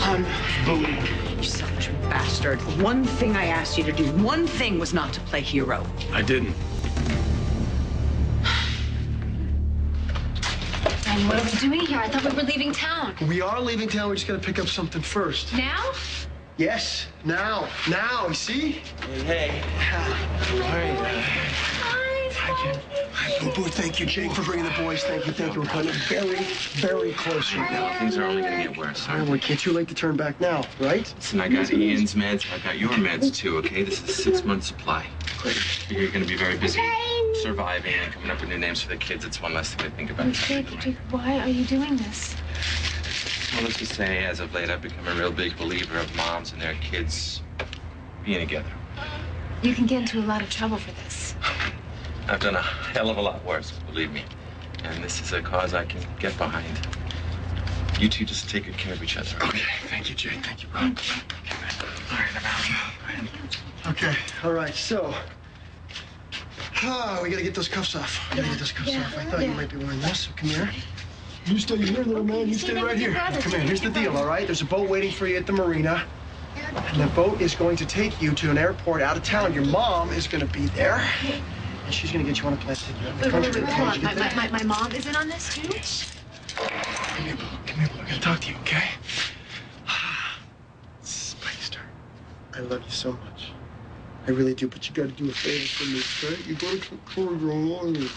Unbelievable. You selfish bastard. One thing I asked you to do, one thing was not to play hero. I didn't. And what are we doing here? I thought we were leaving town. We are leaving town. We just gotta pick up something first. Now? Yes, now, now. You see? Hey. Boo boo, thank you, Jake, for bringing the boys. Thank you, thank you. We're cutting it very, very close right now. Things are only gonna get worse. All right, well, can't too late to turn back now, right? Listen, I got Ian's meds. I got your meds too. Okay, this is a six month supply. You're gonna be very busy surviving and coming up with new names for the kids. It's one less thing to think about. Jake, Jake, why are you doing this? Well, let's just say, as of late, I've become a real big believer of moms and their kids being together. You can get into a lot of trouble for this. I've done a hell of a lot worse, believe me. And this is a cause I can get behind. You two just take good care of each other. Okay, thank you, Jake. Thank you, bro. All right, I'm out. Okay, all right, so. Ah, we gotta get those cuffs off. We gotta get those cuffs off. I thought you might be wearing this, so come here. You stay here, little man. You stay stay right here. brother. Come here. Here's the deal, all right? There's a boat waiting for you at the marina. And the boat is going to take you to an airport out of town. Your mom is gonna be there. And she's gonna get you on a plane to take you out of the Wait, wait, country. wait, okay? hold Did on. My, my, my, my mom is in on this too? Come here, Boo. Come here, Boo. I gotta talk to you, okay? Spicer, I love you so much. I really do, but you gotta do a favor for me, okay? You gotta take care of your mommy.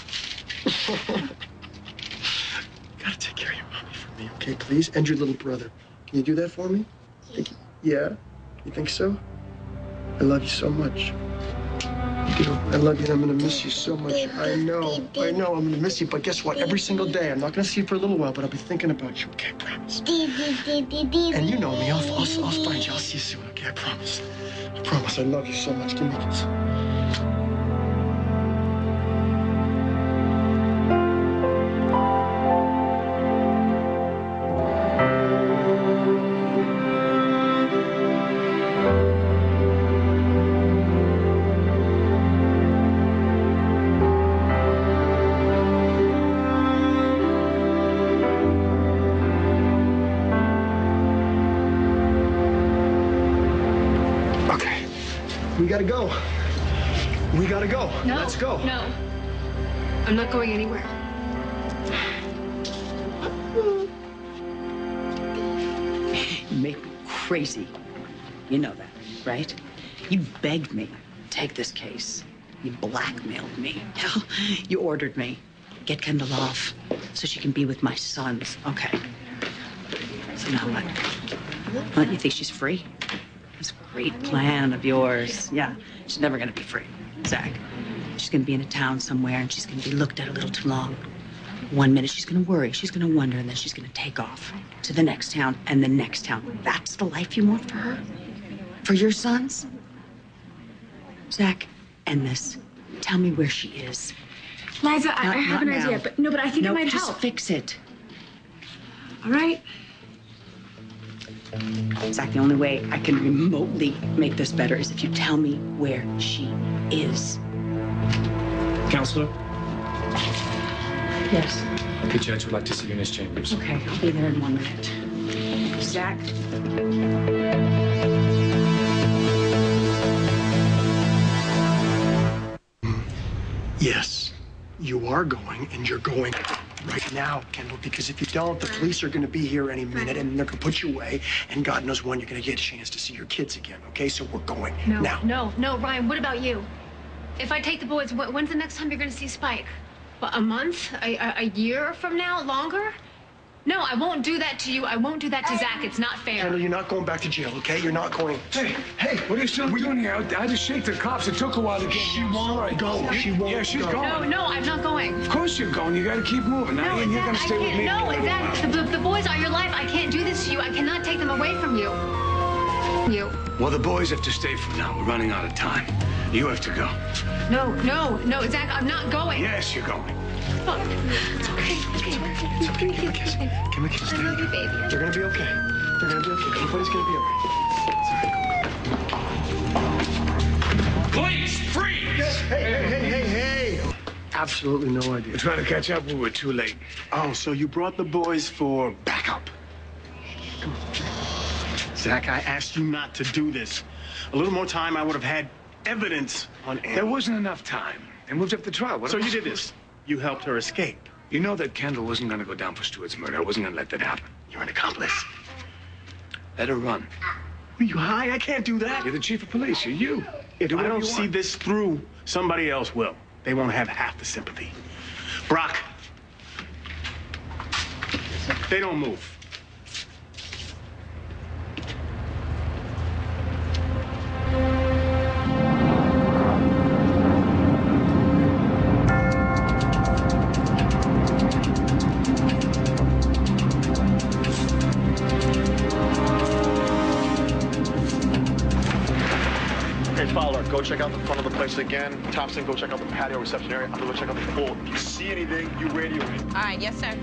gotta take care of your mommy for me, okay, please? And your little brother. Can you do that for me? Think yeah? You think so? I love you so much. You. I love you and I'm gonna miss you so much. I know. I know I'm gonna miss you, but guess what? Every single day, I'm not gonna see you for a little while, but I'll be thinking about you, okay? I promise. And you know me. I'll, I'll, I'll find you. I'll see you soon, okay? I promise. I promise. I love you so much. Give me a kiss. Gotta go. We gotta go. No. Let's go. No. I'm not going anywhere. You make me crazy. You know that, right? You begged me to take this case. You blackmailed me. Hell, you ordered me. Get Kendall off so she can be with my sons. Okay. So now what? What, you think she's free? This great plan of yours. Yeah, she's never gonna be free, Zach. She's gonna be in a town somewhere and she's gonna be looked at a little too long. One minute she's gonna worry, she's gonna wonder, and then she's gonna take off to the next town and the next town. That's the life you want for her? For your sons? Zach, end this. Tell me where she is. Liza, I, Not- I have an idea, but no, but I think no, it might just help. fix it. All right. Zach, the only way I can remotely make this better is if you tell me where she is. Counselor, Yes. the judge would like to see you in his chambers. Okay, I'll be there in one minute. Zach, Yes, you are going, and you're going right now, Kendall, because if you don't, the police are going to be here any minute, and they're going to put you away, and God knows when you're going to get a chance to see your kids again, okay? So we're going No, now. no, no, Ryan. What about you? If I take the boys, when's the next time you're going to see Spike? What, a month? A, a, a year from now? Longer? No, I won't do that to you. I won't do that to Zach. It's not fair. Kendall, you're not going back to jail, okay? You're not going. Hey, hey, what are you still doing here? I had to shake the cops. It took a while to get She won't Sorry. go. She won't Yeah, she's go. going. No, no, I'm not going. Of course you're going. You got to keep moving. Now, No, Ian, you're going to stay with can't. me. No, Zach, the, the, the boys are your life. I can't do this to you. I cannot take them away from you. You. Well, the boys have to stay for now. We're running out of time. You have to go. No, no, no, Zach, I'm not going. Yes, you're going. Look. Okay, okay, It's okay. Give me a kiss. Give me a kiss. I love you baby. They're going to be okay. They're going to be okay. Everybody's to be all right. It's all right. Go, go. Please, freeze! Hey, hey, hey, hey, hey. Absolutely no idea. We're trying to catch up. We were too late. Oh, so you brought the boys for backup. Zach, I asked you not to do this. A little more time, I would have had evidence on Annie. There wasn't enough time. They moved up the trial. What So you did this. You helped her escape. You know that Kendall wasn't going to go down for Stuart's murder. I wasn't going to let that happen. You're an accomplice. Let her run. Are you high? I can't do that. You're the chief of police. You're you. If Do I don't see this through, somebody else will. They won't have half the sympathy. Brock, they don't move. go check out the front of the place again. Thompson, go check out the patio reception area. I'm gonna go check out the pool. If you see anything, you radio me. All right, yes, sir.